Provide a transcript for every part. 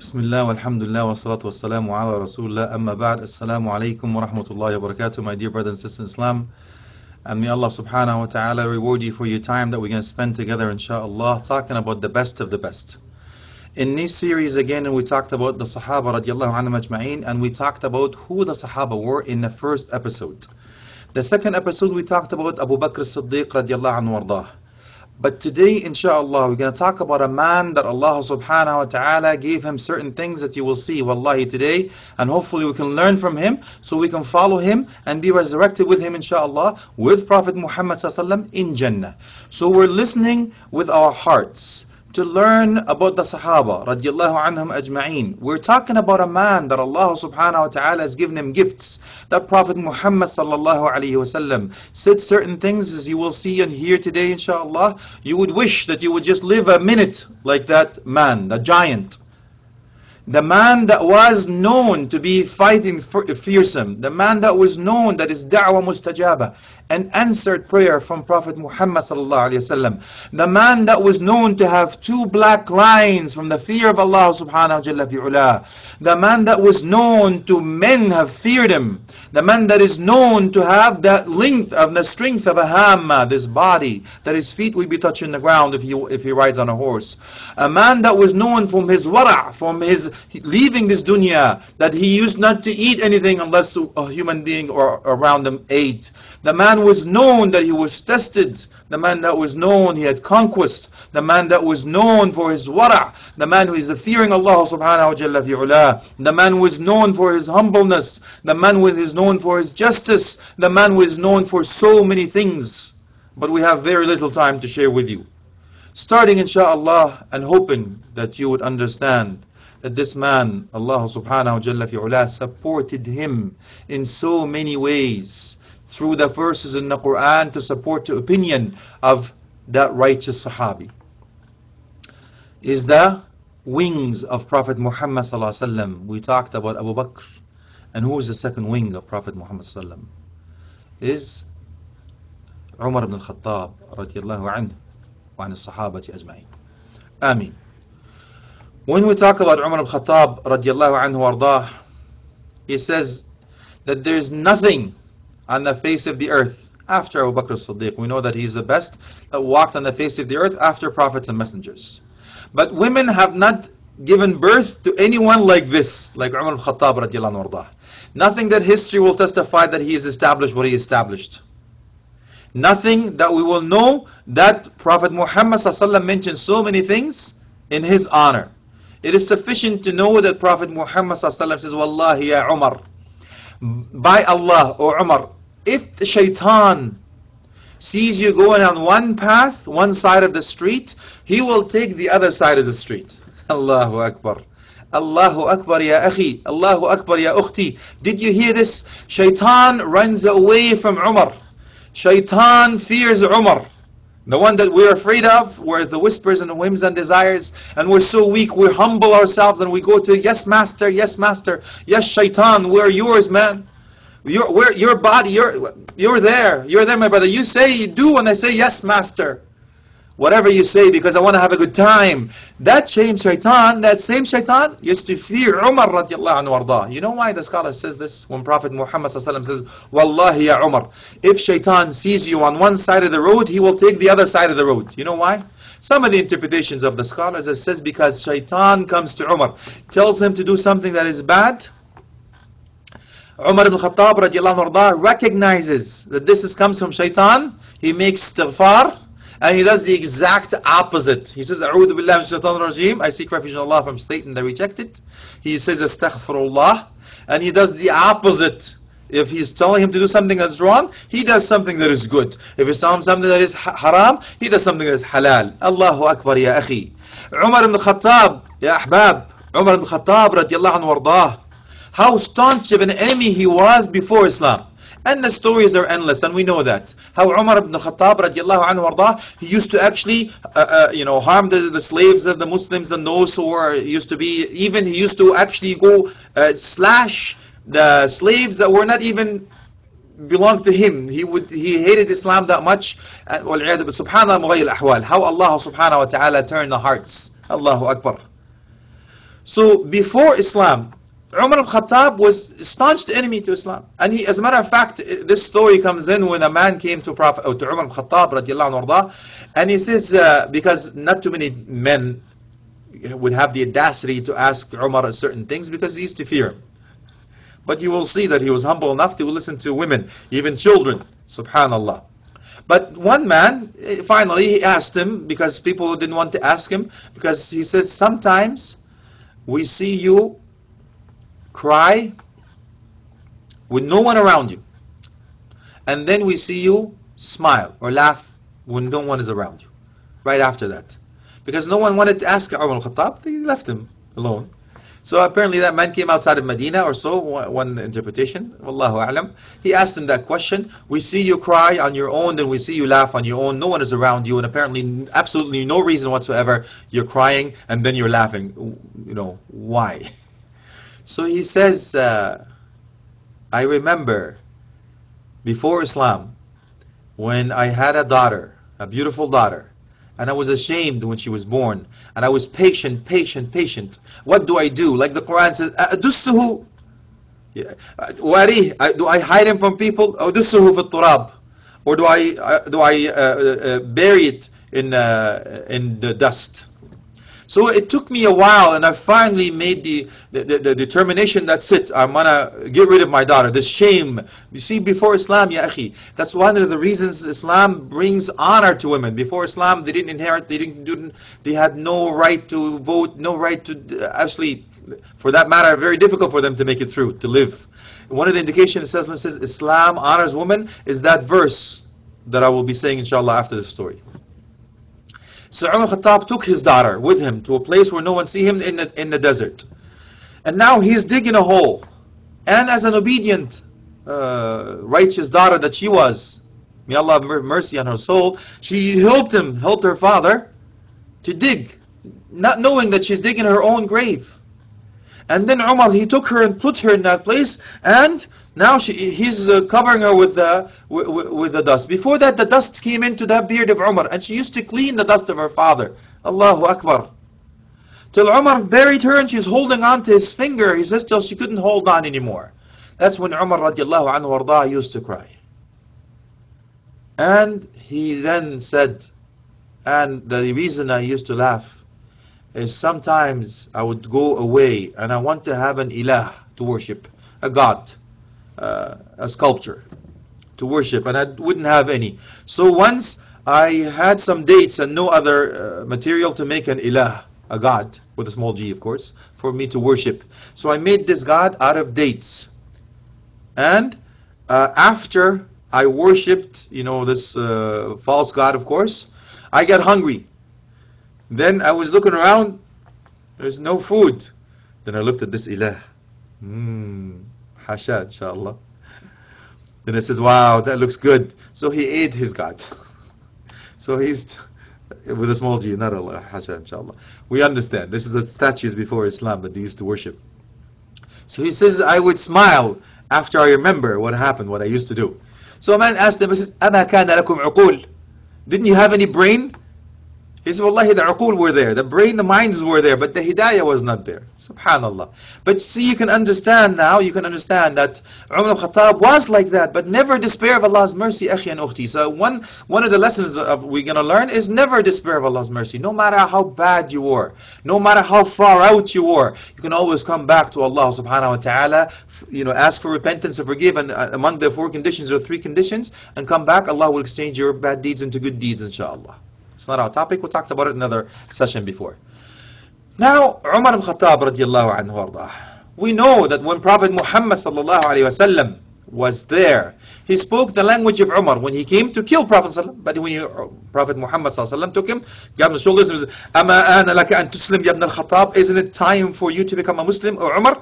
بسم الله والحمد لله والصلاة والسلام على رسول الله أما بعد السلام عليكم ورحمة الله وبركاته my dear brothers and sisters in Islam and may Allah subhanahu wa ta'ala reward you for your time that we're going to spend together inshallah talking about the best of the best in this series again we talked about the Sahaba radiallahu anhum ajma'in and we talked about who the Sahaba were in the first episode the second episode we talked about Abu Bakr as-Siddiq radiallahu anhu wardah but today, inshallah, we're going to talk about a man that Allah subhanahu wa ta'ala gave him certain things that you will see, wallahi, today. And hopefully we can learn from him so we can follow him and be resurrected with him, inshallah, with Prophet Muhammad in Jannah. So we're listening with our hearts to learn about the Sahaba radiallahu anhum ajma'een. We're talking about a man that Allah subhanahu wa ta'ala has given him gifts. That Prophet Muhammad sallallahu alayhi wasallam said certain things as you will see and hear today inshallah. You would wish that you would just live a minute like that man, the giant. The man that was known to be fighting fearsome, the man that was known that is da'wah mustajaba, an answered prayer from Prophet Muhammad sallallahu alaihi wasallam. The man that was known to have two black lines from the fear of Allah subhanahu wa ta'ala. The man that was known to men have feared him. The man that is known to have that length of the strength of a hammer, uh, this body, that his feet will be touching the ground if he if he rides on a horse. A man that was known from his wara', from his leaving this dunya, that he used not to eat anything unless a human being or around him ate. The man was known that he was tested. The man that was known he had conquest. The man that was known for his wara'. The man who is fearing Allah subhanahu wa ta'ala. The man was known for his humbleness. The man who is known for his justice. The man who is known for so many things. But we have very little time to share with you. Starting inshallah and hoping that you would understand that this man, Allah subhanahu wa ta'ala, supported him in so many ways through the verses in the Quran to support the opinion of that righteous Sahabi. Is the wings of Prophet Muhammad sallallahu We talked about Abu Bakr, and who is the second wing of Prophet Muhammad sallallahu Is Umar ibn al-Khattab radiallahu anhu wa an sahabati ajma'in. Ameen. When we talk about Umar ibn Khattab radiallahu anhu ardah, he says that there is nothing on the face of the earth after Abu Bakr as-Siddiq. We know that he is the best that walked on the face of the earth after prophets and messengers. But women have not given birth to anyone like this, like Umar ibn Khattab radiallahu anhu Nothing that history will testify that he has established what he established. Nothing that we will know that Prophet Muhammad mentioned so many things in his honor. It is sufficient to know that Prophet Muhammad says, Wallahi ya Umar, by Allah, O Umar, if the shaitan sees you going on one path, one side of the street, he will take the other side of the street. Allahu Akbar. Allahu Akbar ya akhi. Allahu Akbar ya ukhti. Did you hear this? Shaitan runs away from Umar. Shaitan fears Umar. The one that we're afraid of, where the whispers and whims and desires, and we're so weak, we humble ourselves and we go to, yes, master, yes, master, yes, shaitan, we're yours, man. Your, we're, your body, you're, you're there. You're there, my brother. You say, you do when I say, yes, master. Whatever you say, because I want to have a good time. That same shaitan, that same shaitan used to fear Umar radiallahu anhu arda. You know why the scholar says this? When Prophet Muhammad says, Wallahi ya Umar, if shaitan sees you on one side of the road, he will take the other side of the road. You know why? Some of the interpretations of the scholars it says because shaitan comes to Umar, tells him to do something that is bad. Umar ibn Khattab radiallahu recognizes that this is, comes from shaitan. He makes istighfar and he does the exact opposite. He says, A'udhu billahi shaitan rajim. I seek refuge in Allah from Satan, the rejected. He says, Astaghfirullah. And he does the opposite. If he's telling him to do something that's wrong, he does something that is good. If he's telling him something that is haram, he does something that is halal. Allahu Akbar, ya akhi. Umar ibn Khattab, ya ahbab. Umar ibn Khattab, radiallahu anhu. How staunch of an enemy he was before Islam. And the stories are endless, and we know that. How Umar ibn Khattab radiallahu anhu arda, he used to actually, uh, uh, you know, harm the, the slaves of the Muslims and those who were used to be, even he used to actually go uh, slash the slaves that were not even belonged to him. He would he hated Islam that much. And ahwal. How Allah subhanahu wa ta'ala turned the hearts. Allahu Akbar. So before Islam, Umar al-Khattab was a staunch enemy to Islam. And he, as a matter of fact, this story comes in when a man came to Prophet, or to Umar al-Khattab radiallahu and he says, uh, because not too many men would have the audacity to ask Umar certain things because he used to fear him. But you will see that he was humble enough to listen to women, even children. Subhanallah. But one man, eh, finally, he asked him because people didn't want to ask him because he says, Sometimes we see you cry with no one around you. And then we see you smile or laugh when no one is around you. Right after that. Because no one wanted to ask Umar al-Khattab, they left him alone. So apparently that man came outside of Medina or so, one interpretation, Wallahu a'lam. He asked him that question. We see you cry on your own, then we see you laugh on your own. No one is around you, and apparently absolutely no reason whatsoever. You're crying and then you're laughing. You know, why? So he says, uh, I remember before Islam when I had a daughter, a beautiful daughter, and I was ashamed when she was born, and I was patient, patient, patient. What do I do? Like the Quran says, Adussuhu. Yeah. Do I hide him from people? Turab. Or do I, uh, do I uh, uh, uh, bury it in, in the dust? So it took me a while and I finally made the, the, the, the determination that's it I'm gonna get rid of my daughter the shame you see before Islam ya akhi that's one of the reasons Islam brings honor to women before Islam they didn't inherit they didn't do, they had no right to vote no right to actually for that matter, very difficult for them to make it through, to live. One of the indications says says Islam honors women is that verse that I will be saying inshallah after this story. So Umar Khattab took his daughter with him to a place where no one see him in the, in the desert. And now he's digging a hole. And as an obedient, uh, righteous daughter that she was, may Allah have mercy on her soul, she helped him, helped her father to dig, not knowing that she's digging her own grave. And then Umar, he took her and put her in that place, and now she, he's uh, covering her with the, with, with, the dust. Before that, the dust came into that beard of Umar, and she used to clean the dust of her father. Allahu Akbar. Till Umar buried her, and she's holding on to his finger. He says till she couldn't hold on anymore. That's when Umar radiallahu anhu warda used to cry. And he then said, and the reason I used to laugh is sometimes I would go away and I want to have an ilah to worship, a god, uh, a sculpture to worship, and I wouldn't have any. So once I had some dates and no other uh, material to make an ilah, a god, with a small g of course, for me to worship. So I made this god out of dates. And uh, after I worshipped, you know, this uh, false god, of course, I got hungry. Then I was looking around, there's no food. Then I looked at this ilah. Mmm, hasha, inshallah. Then it says, wow, that looks good. So he ate his God. so he's, with a small g, not Allah, hasha, inshallah. We understand. This is the statues before Islam that they used to worship. So he says, I would smile after I remember what happened, what I used to do. So a man asked him, he says, أَمَا كَانَ لَكُمْ عُقُولٍ Didn't you have any brain? He said, Wallahi, the uqul were there, the brain, the minds were there, but the hidayah was not there. Subhanallah. But see, you can understand now, you can understand that Umar al-Khattab was like that, but never despair of Allah's mercy, akhi and ukhti. So one, one of the lessons of we're going to learn is never despair of Allah's mercy. No matter how bad you were, no matter how far out you were, you can always come back to Allah subhanahu wa ta'ala, you know, ask for repentance and forgive, and uh, among the four conditions or three conditions, and come back, Allah will exchange your bad deeds into good deeds, inshallah. It's not our topic. We talked about it another session before. Now, Umar al-Khattab radiallahu anhu ardah. We know that when Prophet Muhammad sallallahu alayhi wasallam was there, he spoke the language of Umar when he came to kill Prophet sallallahu but when you, Prophet Muhammad sallallahu took him, him the shoulders and said, "Ama ana laka an tuslim ya ibn al-Khattab? Isn't it time for you to become a Muslim?" Or Umar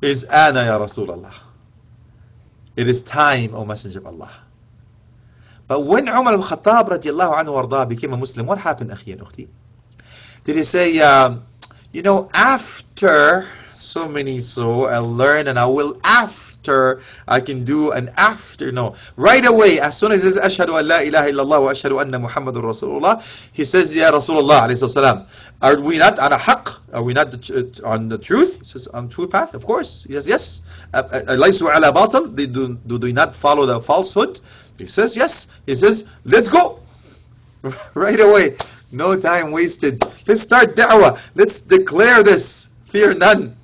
is ana ya Rasulullah. It is time, O Messenger of Allah. But when Umar al-Khattab radiallahu anhu warda became a Muslim, what happened, akhi and ukhti? Did he say, um, you know, after so many so, I'll learn and I will after. I can do an after. No. Right away, as soon as he says, Ashhadu an la ilaha illallah wa ashhadu anna Muhammadur Rasulullah, he says, Ya Rasulullah, alayhi salam. Are we not on a haqq? Are we not on the truth? He says, on true path? Of course. Says, yes. Laysu ala batal. They do, do they not follow the falsehood? He says, yes. He says, let's go. right away. No time wasted. Let's start da'wah. Let's declare this. Fear none.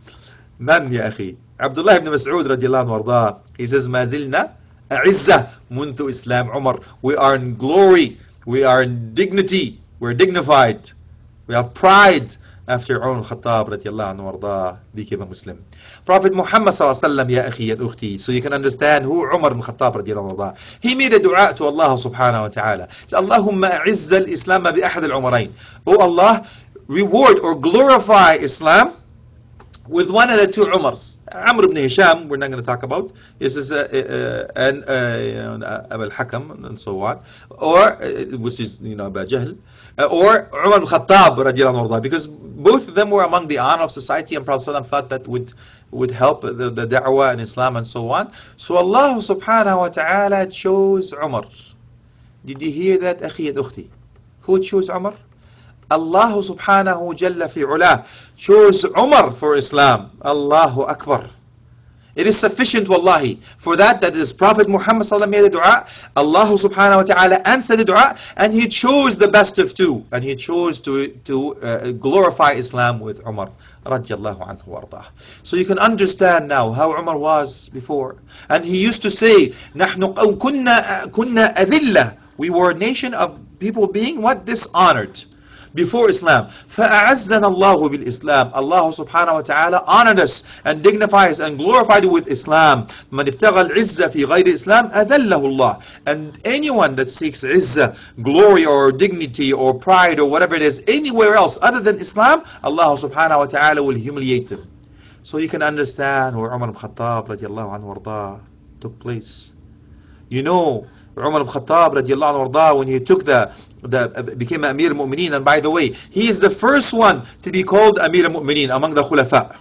None, يا أخي. Abdullah ibn Mas'ud radiallahu anhu warda. He says, ما زلنا أعزة منذ إسلام عمر. We are in glory. We are in dignity. We're dignified. We have pride After Umar al-Khattab radiallahu anhu warda became a Muslim. Prophet Muhammad sallallahu alaihi wasallam ya akhi and ukhti so you can understand who Umar ibn Khattab radiallahu anhu he made a dua to Allah so, Allahumma a'izz al-islam bi ahad al-umarain oh Allah reward or glorify Islam with one of the two Umars. Amr ibn Hisham, we're not going to talk about. This is uh, uh, and uh, you know, Abu al-Hakam and so on, or uh, which is you know Abu Jahl, uh, Uh, or Umar ibn Khattab because both of them were among the honor of society and Prophet ﷺ thought that would would help the, the da'wah and Islam and so on. So Allah subhanahu wa ta'ala chose Umar. Did you hear that, akhi and ukhti? Who chose Umar? Allah subhanahu jalla fi ula chose Umar for Islam. Allahu Akbar. It is sufficient, wallahi. For that, that is Prophet Muhammad sallallahu made a dua. Allah subhanahu wa ta'ala answered the dua, and he chose the best of two. And he chose to, to uh, glorify Islam with Umar radiallahu anhu wardah. So you can understand now how Umar was before. And he used to say, نحن كنا كنا أذلة. We were a nation of people being what? Dishonored before Islam. فَأَعَزَّنَا اللَّهُ بِالْإِسْلام Allah subhanahu wa ta'ala honored us and dignified us and glorified with Islam. مَنْ ابْتَغَى الْعِزَّةِ فِي غَيْرِ إِسْلام أَذَلَّهُ اللَّهُ And anyone that seeks izzah, glory or dignity or pride or whatever it is, anywhere else other than Islam, Allah subhanahu wa ta'ala will humiliate them. So you can understand where Umar ibn Khattab radiallahu anhu warda took place. You know, Umar ibn Khattab radiallahu anhu when he took the the, became Amir al-Mu'mineen. And by the way, he is the first one to be called Amir al-Mu'mineen among the Khulafa.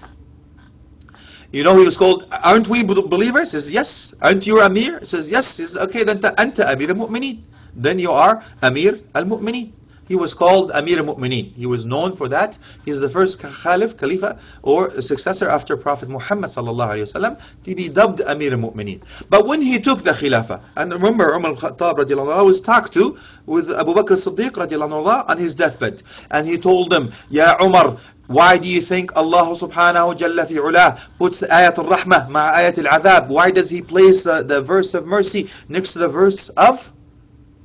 You know, he was called, aren't we believers? He says, yes. Aren't you Amir? He says, yes. He says, okay, then anta Amir al-Mu'mineen. Then you are Amir al-Mu'mineen. He was called Amir al-Mu'mineen. He was known for that. He is the first Khalif, Khalifa, or successor after Prophet Muhammad wasallam to be dubbed Amir al-Mu'mineen. But when he took the Khilafah, and remember Umar al-Khattab was talked to with Abu Bakr as-Siddiq on his deathbed. And he told them, Ya Umar, why do you think Allah subhanahu jalla fi puts the ayat al-rahmah ma ayat al-adhab? Why does he place uh, the verse of mercy next to the verse of,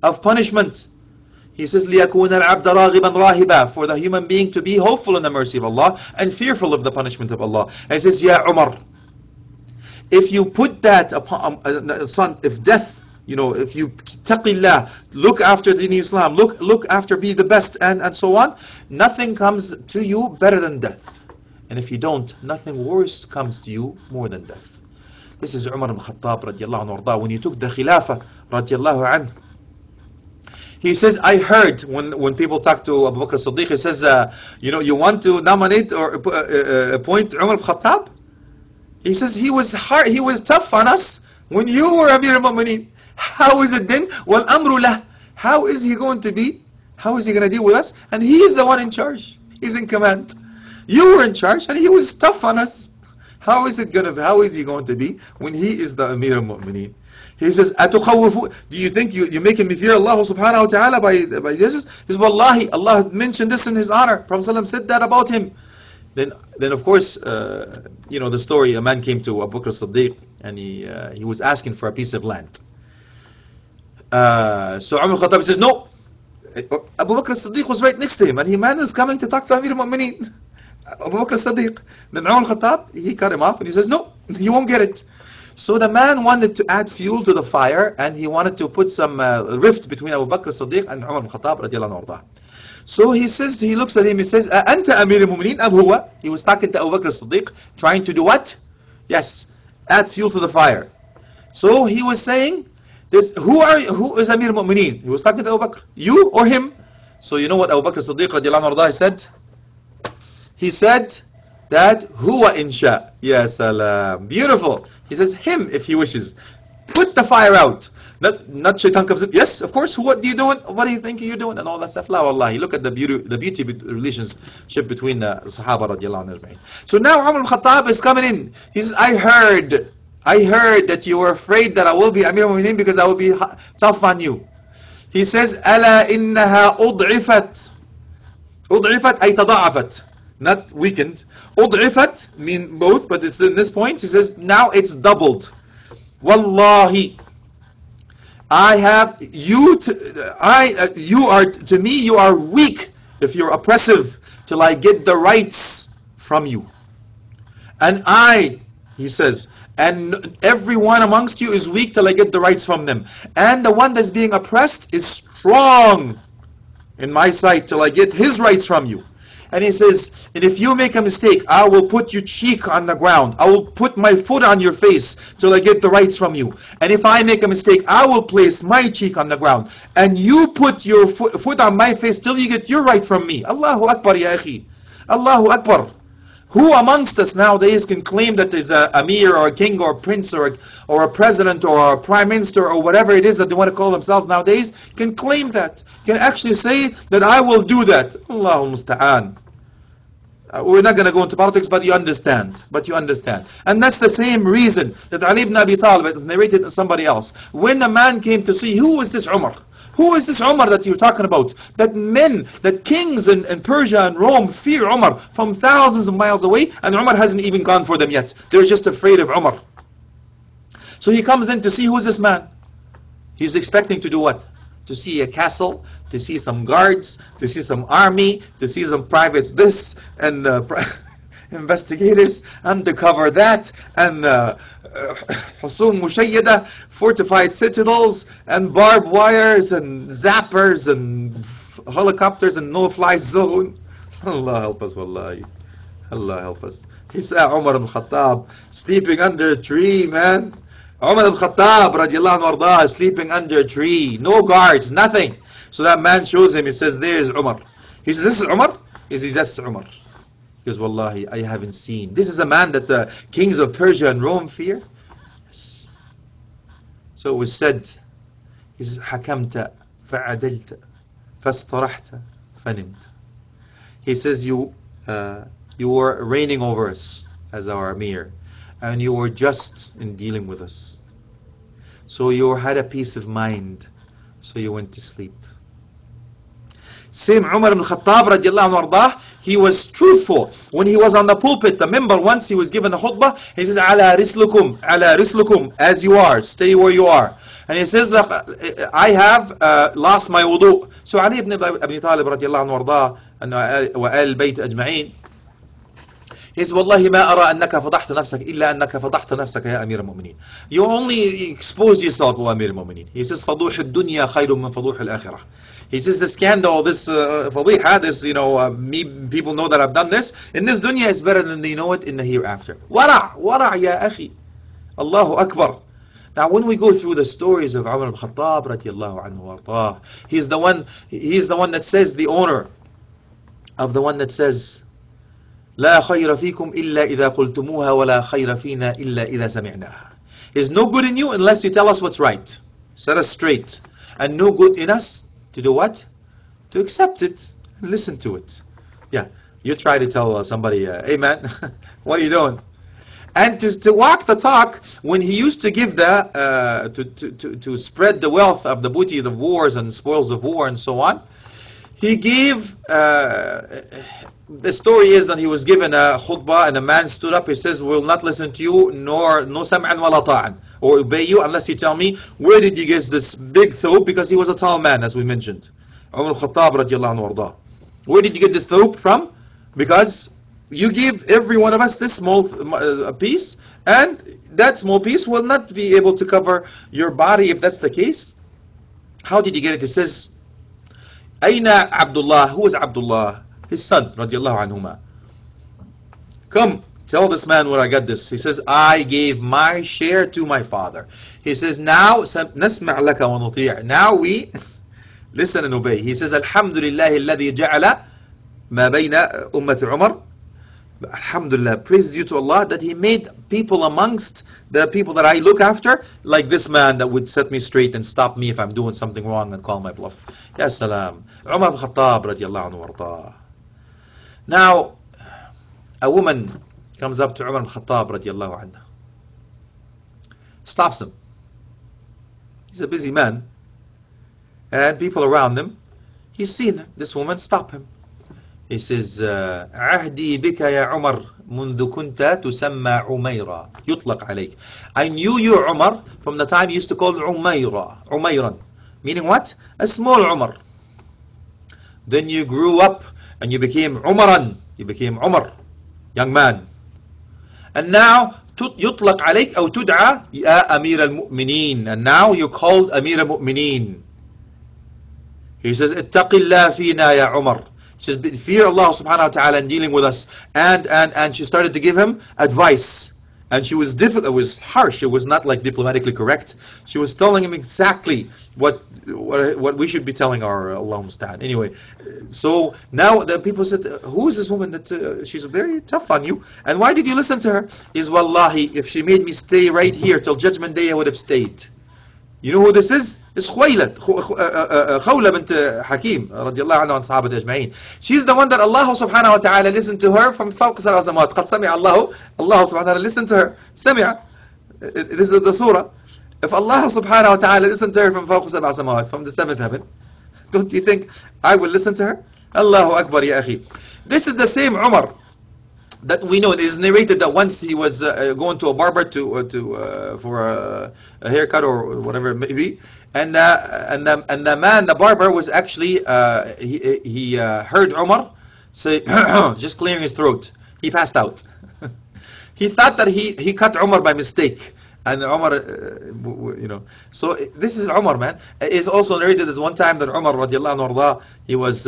of punishment? He says, لِيَكُونَ الْعَبْدَ رَاغِبًا رَاهِبًا For the human being to be hopeful in the mercy of Allah and fearful of the punishment of Allah. And he says, Ya Umar, if you put that upon, uh, son, if death, you know, if you taqillah, look after the Islam, look look after be the best and, and so on, nothing comes to you better than death. And if you don't, nothing worse comes to you more than death. This is Umar ibn Khattab radiallahu anhu when he took the Khilafah radiallahu anhu. he says, I heard when, when people talk to Abu Bakr Siddiq, he says, uh, you know, you want to nominate or uh, uh, appoint Umar al-Khattab? He says, he was hard, he was tough on us when you were Amir al-Mu'mineen. How is it then? Well, amru How is he going to be? How is he going to deal with us? And he is the one in charge. He's in command. You were in charge and he was tough on us. How is it going to? How is he going to be when he is the Amir al-Mu'mineen? He says, أَتُخَوِّفُ Do you think you, you're making me fear Allah subhanahu wa ta'ala by, by this? He says, Wallahi, Allah mentioned this in His honor. Prophet ﷺ said that about him. Then, then of course, uh, you know the story, a man came to Abu Bakr Siddiq and he, uh, he was asking for a piece of land. Uh, so Umar al-Khattab says, no. Abu Bakr Siddiq was right next to him and he man is coming to talk to Amir al-Mu'mineen. Abu Bakr Siddiq. Then Umar al-Khattab, he cut him off and he says, no, you won't get it. So the man wanted to add fuel to the fire and he wanted to put some uh, rift between Abu Bakr Siddiq and Umar ibn Khattab radiallahu anhu. So he says, he looks at him, he says, Anta Amir al-Mu'mineen am huwa? He was talking to Abu Bakr Siddiq, trying to do what? Yes, add fuel to the fire. So he was saying, this, who are who is Amir al-Mu'mineen? He was talking to Abu Bakr, you or him? So you know what Abu Bakr Siddiq radiallahu anhu said? He said that huwa insha. Ya salam. Beautiful. He says, him if he wishes. Put the fire out. Not, not shaitan comes in. Yes, of course. What do you doing? What do you think you're doing? And all that stuff. La wallahi. Look at the beauty, the beauty of the relationship between the Sahaba radiallahu anhu. So now Umar al-Khattab is coming in. He says, I heard, I heard that you were afraid that I will be Amir al-Mu'minin because I will be tough on you. He says, ألا إنها أضعفت أضعفت أي تضاعفت not weakened أضعفت mean both but it's in this point he says now it's doubled Wallahi I have you to, I uh, you are to me you are weak if you're oppressive till I get the rights from you and I he says and everyone amongst you is weak till I get the rights from them and the one that's being oppressed is strong in my sight till I get his rights from you and he says, and if you make a mistake, I will put your cheek on the ground. I will put my foot on your face till I get the rights from you. And if I make a mistake, I will place my cheek on the ground. And you put your foot, foot on my face till you get your right from me. Allahu Akbar, ya akhi. Allahu Akbar. Who amongst us nowadays can claim that there's a emir or a king or a prince or a, or a president or a prime minister or whatever it is that they want to call themselves nowadays can claim that, can actually say that I will do that. Allahu musta'an. Uh, we're not going to go into politics, but you understand. But you understand. And that's the same reason that Ali ibn Abi Talib, is narrated in somebody else. When a man came to see, who is this Umar? Who is this Umar that you're talking about? That men, that kings in, in Persia and Rome fear Umar from thousands of miles away, and Umar hasn't even gone for them yet. They're just afraid of Umar. So he comes in to see who's this man. He's expecting to do what? To see a castle, to see some guards, to see some army, to see some private this and uh, investigators, undercover that, and uh, Uh, Husun Mushayyada, fortified citadels, and barbed wires, and zappers, and helicopters, and no-fly zone. Allah help us, wallahi. Allah help us. He saw ah, Umar ibn Khattab sleeping under a tree, man. Umar ibn Khattab, radiallahu anhu sleeping under a tree. No guards, nothing. So that man shows him, he says, there is Umar. He says, this is Umar? He says, that's Umar He goes, Wallahi, I haven't seen. This is a man that the kings of Persia and Rome fear? Yes. So it was said, he says, حكمت فعدلت فاسترحت فنمت. He says, you, uh, you were reigning over us as our Amir, and you were just in dealing with us. So you had a peace of mind, so you went to sleep. Same Umar ibn Khattab radiallahu anhu ardah, he was truthful. When he was on the pulpit, the member once he was given a khutbah, he says, Ala rislukum, ala rislukum, as you are, stay where you are. And he says, I have uh, lost my wudu. So Ali ibn Abi Talib radiallahu anhu ardah, وآل البيت أجمعين He says, والله ما أرى أنك فضحت نفسك إلا أنك فضحت نفسك يا أمير المؤمنين. You only expose yourself, O أمير المؤمنين. He says, فضوح الدنيا خير من فضوح الآخرة. He says the scandal, this uh, fadiha, this, you know, uh, me, people know that I've done this. In this dunya is better than they know it in the hereafter. Wara, wara ya akhi. Allahu Akbar. Now when we go through the stories of Umar al-Khattab radiallahu anhu warḍah, he's the one, he's the one that says, the owner of the one that says, لا خير فيكم إلا إذا قلتموها ولا خير فينا إلا إذا سمعناها. There's no good in you unless you tell us what's right. Set us straight. And no good in us to do what? To accept it and listen to it. Yeah, you try to tell uh, somebody, uh, hey man, what are you doing? And to, to walk the talk, when he used to give the, uh, to, to, to, to spread the wealth of the booty of wars and spoils of war and so on, he gave, uh, the story is that he was given a khutbah and a man stood up, he says, we will not listen to you, nor no sam'an wala ta'an. Or obey you unless you tell me where did you get this big thobe because he was a tall man as we mentioned. Umar al-Khattab radiallahu anhu where did you get this thobe from? Because you give every one of us this small uh, piece and that small piece will not be able to cover your body if that's the case. How did you get it? It says Aina Abdullah who is Abdullah his son radiallahu anhuma come Tell this man where I got this. He says, I gave my share to my father. He says, now, نسمع لك ونطيع. Now we listen and obey. He says, الحمد لله الذي جعل ما بين أمة عمر Alhamdulillah, praise due to Allah that He made people amongst the people that I look after, like this man that would set me straight and stop me if I'm doing something wrong and call my bluff. Ya salam. Umar ibn Khattab radiallahu anhu. Now, a woman comes up to Umar ibn Khattab radiallahu anhu. Stops him. He's a busy man. And people around him, he's seen this woman stop him. He says, عهدي بك يا عمر منذ كنت تسمى عميرة يطلق عليك. I knew you Umar from the time you used to call Umayra, Umayran. Meaning what? A small Umar. Then you grew up and you became Umaran. You became Umar, young man. And now يطلق عليك أو تدعى يا أمير المؤمنين. And now you're called أمير المؤمنين. He says, اتق الله فينا يا عمر. she says, fear Allah subhanahu wa ta'ala in dealing with us. And, and, and she started to give him advice. And she was difficult, it was harsh, it was not like diplomatically correct. She was telling him exactly what what, what we should be telling our Allah musta'an. Anyway, so now the people said, who is this woman that uh, she's very tough on you? And why did you listen to her? Is wallahi, if she made me stay right here till judgment day, I would have stayed. You know who this is? It's Khwailad, uh, uh, uh, Khawla bint Hakim, radiallahu anhu, and Sahaba ajma'in. She's the one that Allah subhanahu wa ta'ala listened to her from Falq Sarazamat. Qad sami'a Allah, Allah subhanahu wa ta'ala listened to her. Sami'a. This is the surah. If Allah subhanahu wa ta'ala listened to her from Falq Sarazamat, from the seventh heaven, don't you think I will listen to her? Allahu Akbar, ya akhi. This is the same Umar that we know it is narrated that once he was uh, going to a barber to uh, to uh, for a, a, haircut or whatever it may be, and uh, and the and the man, the barber, was actually uh, he he uh, heard Umar say just clearing his throat. He passed out. he thought that he he cut Umar by mistake. And Umar, you know, so this is Umar, man. It's also narrated that one time that Umar, radiallahu anhu, he was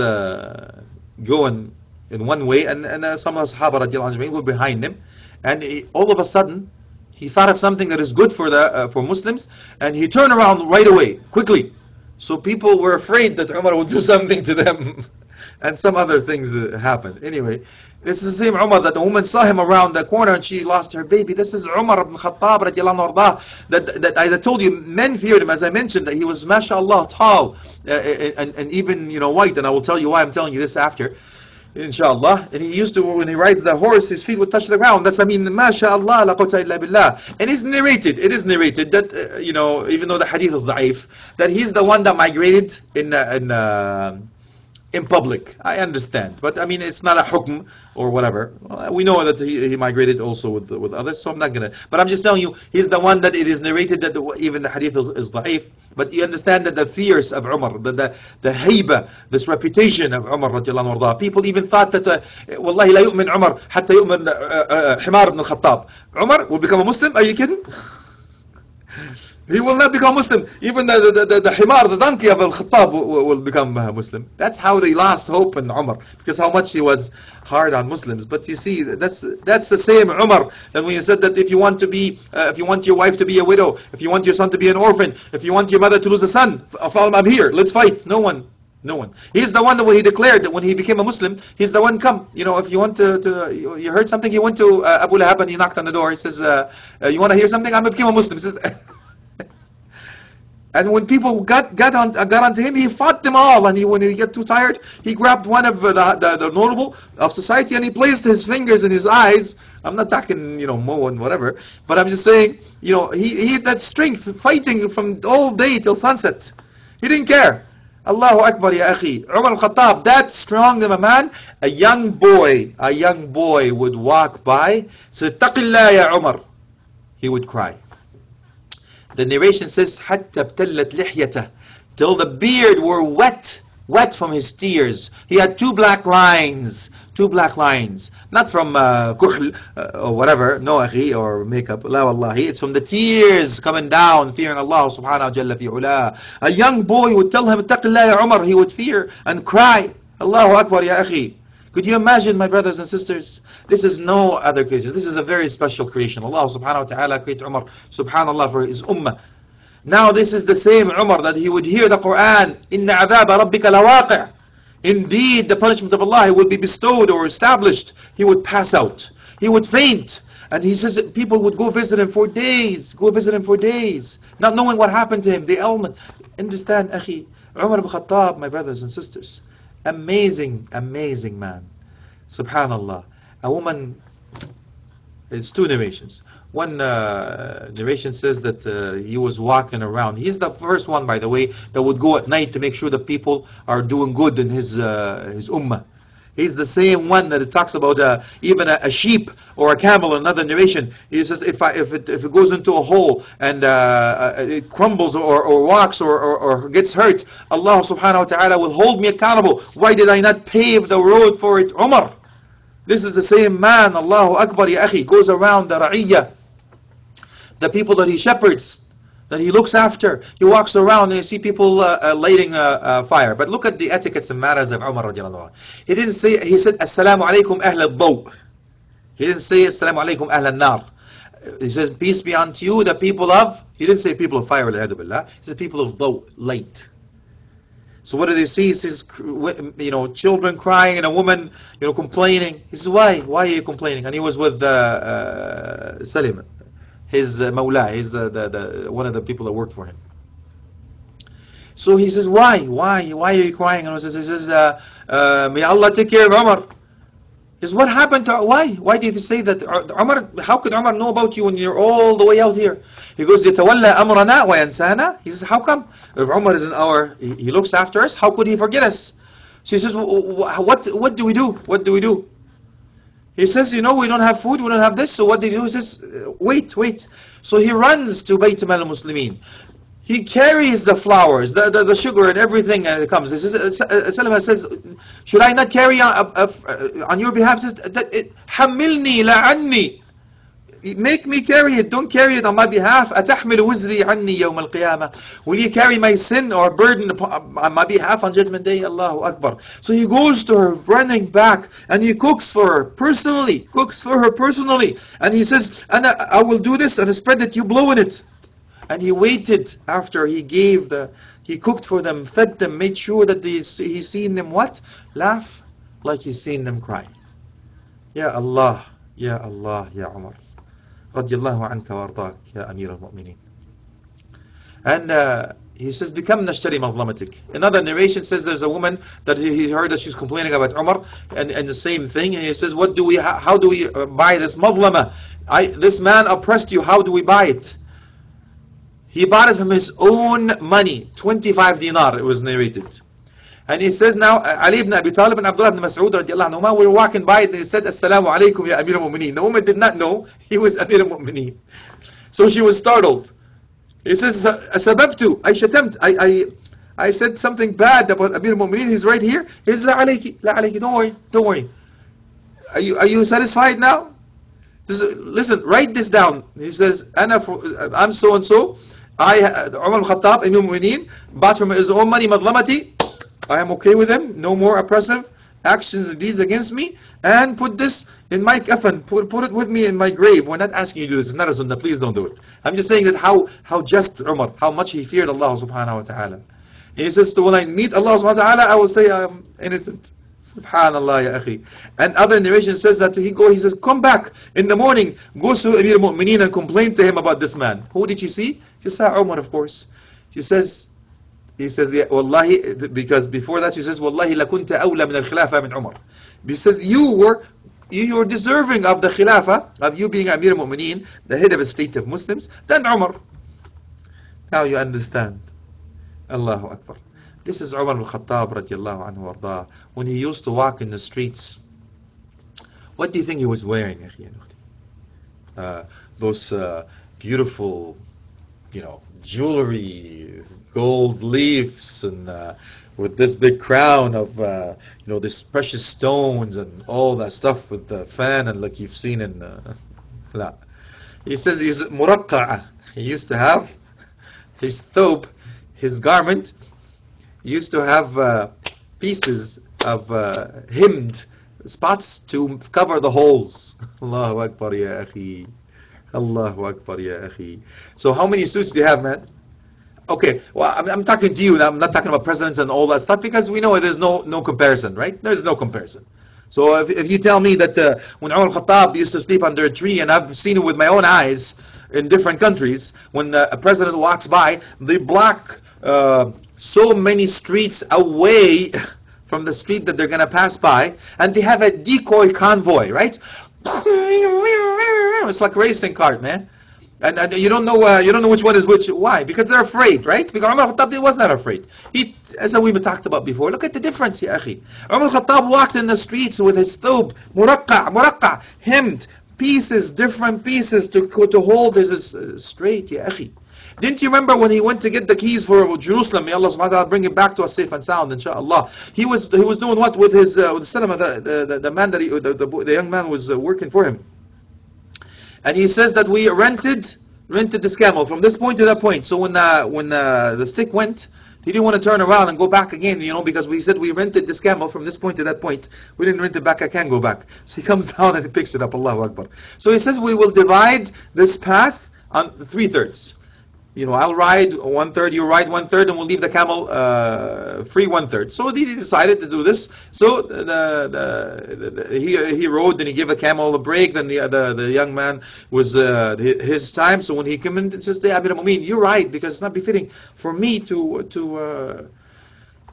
going in one way, and, and uh, some of the Sahaba radiallahu were behind him, and he, all of a sudden, he thought of something that is good for the uh, for Muslims, and he turned around right away, quickly. So people were afraid that Umar would do something to them, and some other things uh, happened. Anyway, this is the same Umar that the woman saw him around the corner and she lost her baby. This is Umar ibn Khattab anhu, that, that I told you, men feared him, as I mentioned, that he was, mashallah, tall, uh, and, and even, you know, white, and I will tell you why I'm telling you this after inshallah. And he used to, when he rides the horse, his feet would touch the ground. That's, I mean, mashallah, la quwwata illa billah. And it's narrated, it is narrated that, uh, you know, even though the hadith is da'if, that he's the one that migrated in, uh, in, uh, in public. I understand. But I mean, it's not a hukm or whatever. We know that he, he migrated also with with others, so I'm not to. But I'm just telling you, he's the one that it is narrated that the, even the hadith is, is da'if. But you understand that the fears of Umar, the, the, the hayba, this reputation of Umar, anhu, people even thought that, uh, Wallahi la yu'min Umar, hatta yu'min uh, uh, Himar ibn al-Khattab. Umar will become a Muslim? Are you kidding? He will not become Muslim. Even the, the, the, the himar, the donkey of Al-Khattab will, will become Muslim. That's how they lost hope in Umar. Because how much he was hard on Muslims. But you see, that's that's the same Umar. And when you said that if you want to be, uh, if you want your wife to be a widow, if you want your son to be an orphan, if you want your mother to lose a son, follow I'm here, let's fight. No one. No one. He's the one that when he declared that when he became a Muslim, he's the one come. You know, if you want to, to you heard something, he went to uh, Abu Lahab and he knocked on the door. He says, uh, uh you want to hear something? I'm became a Muslim. And when people got got on got onto him, he fought them all. And he, when he got too tired, he grabbed one of the, the, the notable of society and he placed his fingers in his eyes. I'm not talking, you know, Mo and whatever, but I'm just saying, you know, he, he had that strength fighting from all day till sunset. He didn't care. Allahu Akbar, ya akhi. Umar al-Khattab, that strong of a man, a young boy, a young boy would walk by, say, ya Umar. He would cry. The narration says, حَتَّى ابْتَلَّتْ لِحْيَتَهُ Till the beard were wet, wet from his tears. He had two black lines, two black lines. Not from uh, kuhl uh, or whatever, no akhi, or makeup. La wallahi. It's from the tears coming down, fearing Allah subhanahu wa jalla fi ula. A young boy would tell him, اتَّقِ ya Umar. He would fear and cry. Allahu Akbar ya akhi. Could you imagine, my brothers and sisters? This is no other creation. This is a very special creation. Allah subhanahu wa ta'ala created Umar, subhanallah, for his ummah. Now this is the same Umar that he would hear the Quran, Inna adaba rabbika lawaqi'. Indeed, the punishment of Allah would be bestowed or established. He would pass out. He would faint. And he says that people would go visit him for days, go visit him for days, not knowing what happened to him, the ailment. Understand, Akhi, Umar ibn Khattab, my brothers and sisters, amazing, amazing man. Subhanallah. A woman, it's two narrations. One uh, narration says that uh, he was walking around. He's the first one, by the way, that would go at night to make sure that people are doing good in his uh, his ummah. He's the same one that it talks about uh, even a, a, sheep or a camel. Another narration, he says, if I, if it if it goes into a hole and uh, uh it crumbles or, or walks or, or, or, gets hurt, Allah Subhanahu wa Taala will hold me accountable. Why did I not pave the road for it, Umar? This is the same man, Allahu Akbar, ya akhi, goes around the ra'iyah the people that he shepherds, that he looks after. He walks around and you see people uh, uh, lighting a uh, fire. But look at the etiquettes and manners of Umar radiallahu He didn't say, he said, Assalamu alaikum ahl al He didn't say, Assalamu alaikum ahl al-nar. He says, peace be unto you, the people of, he didn't say people of fire, he says people of daw, light. So what do they see? He says, you know, children crying and a woman, you know, complaining. He says, why? Why are you complaining? And he was with uh, uh, Salim, his uh, mawla, his, uh, the, the, one of the people that worked for him. So he says, why? Why? Why are you crying? And he says, uh, uh, may Allah take care of Umar. He says, what happened to, why? Why did you say that Umar, how could Umar know about you when you're all the way out here? He goes, يتولى أمرنا وينسانا. He says, how come? If Umar is in our, he, he looks after us, how could he forget us? So he says, what, what do we do? What do we do? He says, you know, we don't have food, we don't have this, so what did he do? He says, uh, wait, wait. So he runs to Bayt al-Muslimin. He carries the flowers, the, the, the sugar and everything that comes. Uh, uh, Salama says, should I not carry on, on your behalf? Hamilni la'anni make me carry it. Don't carry it on my behalf. أتحمل وزري عني يوم القيامة. Will you carry my sin or burden on my behalf on Judgment Day? Allahu Akbar. So he goes to her, running back, and he cooks for her personally. Cooks for her personally, and he says, "And I will do this and spread it. You blow in it." And he waited after he gave the. He cooked for them, fed them, made sure that they, he's seen them what? Laugh like he's seen them cry. Ya Allah, Ya Allah, Ya Umar. رضي الله عنك وارضاك يا أمير المؤمنين and uh, he says become نشتري مظلمتك another narration says there's a woman that he heard that she's complaining about Umar and, and the same thing and he says what do we how do we uh, buy this مظلمة I, this man oppressed you how do we buy it he bought it from his own money 25 dinar it was narrated and he says now, uh, Ali ibn Abi Talib and Abdullah ibn Mas'ud radiallahu anhu, we were walking by and they said, Assalamu alaikum ya Amir al-Mu'mineen. The woman did not know he was Amir al-Mu'mineen. So she was startled. He says, Sababtu, I I, I, I said something bad about Amir al-Mu'mineen. He's right here. He says, La alayki, la alayki, don't worry, don't worry. Are you, are you satisfied now? Says, Listen, write this down. He says, I'm so and so. I, uh, Umar al-Khattab, Amir al-Mu'mineen, bought from his own money, madlamati, I am okay with them. No more oppressive actions and deeds against me. And put this in my kafan. Put, put it with me in my grave. We're not asking you to do this. It's not a sunnah. Please don't do it. I'm just saying that how, how just Umar, how much he feared Allah subhanahu wa ta'ala. And he says, when I meet Allah subhanahu wa ta'ala, I will say I'm innocent. Subhanallah, ya akhi. And other narration says that he go, he says, come back in the morning, go to Amir al-Mu'mineen and complain to him about this man. Who did she see? She saw Umar, of course. She says, he says, yeah, Wallahi, because before that he says, Wallahi lakunta awla min al-khilafa min Umar. He says, you were you were deserving of the khilafah, of you being Amir al-Mu'mineen, the head of a state of Muslims, than Umar. Now you understand. Allahu Akbar. This is Umar al-Khattab radiallahu anhu arda. When he used to walk in the streets, what do you think he was wearing, uh, Those uh, beautiful, you know, jewelry, gold leaves and uh, with this big crown of uh, you know this precious stones and all that stuff with the fan and like you've seen in uh, لا. he says he's مرقع he used to have his thobe his garment used to have uh, pieces of uh, hemmed spots to cover the holes Allahu Akbar ya akhi Allahu Akbar ya akhi so how many suits do you have man Okay, well, I'm, I'm talking to you. I'm not talking about presidents and all that stuff because we know there's no no comparison, right? There's no comparison. So if, if you tell me that uh, when Umar al-Khattab used to sleep under a tree, and I've seen it with my own eyes in different countries, when the, a president walks by, they block uh, so many streets away from the street that they're going to pass by, and they have a decoy convoy, right? It's like racing cart, man. And, and you don't know uh, you don't know which one is which. Why? Because they're afraid, right? Because Umar al-Khattab was not afraid. He, as we even talked about before, look at the difference, ya akhi. Umar al-Khattab walked in the streets with his thawb, muraqqa, muraqqa, hemmed, pieces, different pieces to to hold his uh, straight, ya. Didn't you remember when he went to get the keys for Jerusalem? May Allah subhanahu wa ta'ala bring it back to us safe and sound, inshallah. He was he was doing what with his uh, with the cinema, the, the, the, the man that he, the, the, the young man was uh, working for him. And he says that we rented rented this camel from this point to that point. So when the when the, the stick went, he didn't want to turn around and go back again, you know, because we said we rented this camel from this point to that point. We didn't rent it back, I can't go back. So he comes down and he picks it up, Allahu Akbar. So he says we will divide this path on three thirds. You know, I'll ride one third, you ride one third, and we'll leave the camel uh, free one third. So he decided to do this. So the, the, the, he he rode, then he gave the camel a break. Then the the, the young man was uh, his time. So when he came in, says, "Amir Mu'min, you're right because it's not befitting for me to to." Uh,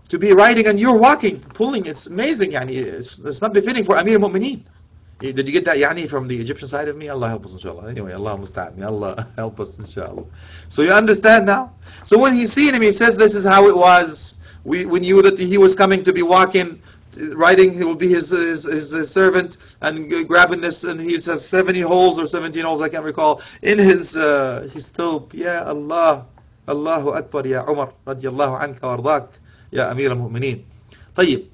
to be riding and you're walking, pulling, it's amazing. Yani, it's, it's not befitting for Amir Mu'mineen. Did you get that yani from the Egyptian side of me? Allah help us inshallah. Anyway, Allah musta'an. Allah help us inshallah. So you understand now? So when he's seen him, he says this is how it was. We, we knew that he was coming to be walking, riding, he will be his, his, his, his servant, and grabbing this, and he says 70 holes or 17 holes, I can't recall, in his, uh, his thobe. Ya Allah, Allahu Akbar, Ya Umar, radiallahu anka wardak, Ya Amir al-Mu'mineen. طيب,